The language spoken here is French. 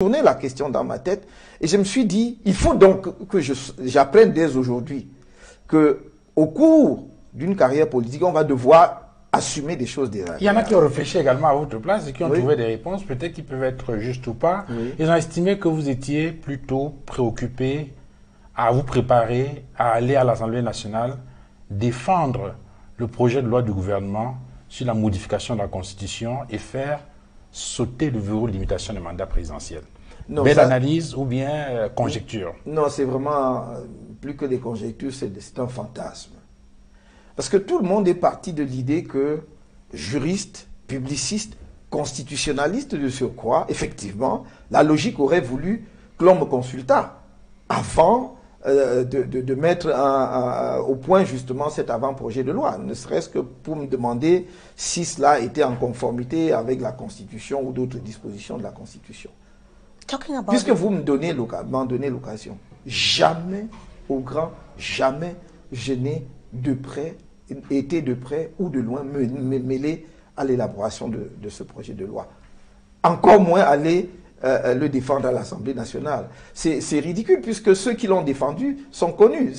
tourné la question dans ma tête et je me suis dit, il faut donc que j'apprenne dès aujourd'hui que au cours d'une carrière politique, on va devoir assumer des choses. Il y en a qui ont réfléchi également à votre place et qui ont trouvé des réponses, peut-être qui peuvent être justes ou pas. Ils ont estimé que vous étiez plutôt préoccupé à vous préparer à aller à l'Assemblée nationale défendre le projet de loi du gouvernement sur la modification de la Constitution et faire sauter le verrou de limitation des mandats présidentiels. Non, Belle analyse ou bien euh, conjecture? Non, c'est vraiment euh, plus que des conjectures, c'est un fantasme. Parce que tout le monde est parti de l'idée que juriste, publiciste, constitutionnaliste de surcroît, effectivement, la logique aurait voulu que l'on me consultât avant euh, de, mettre au point justement cet avant-projet de loi, ne serait-ce que pour me demander si cela était en conformité avec la Constitution ou d'autres dispositions de la Constitution. Puisque vous me donnez l'occasion, jamais, au grand, jamais, je n'ai de près, été de près ou de loin mêler à l'élaboration de, de, ce projet de loi. Encore moins aller euh, le défendre à l'Assemblée nationale. C'est ridicule puisque ceux qui l'ont défendu sont connus.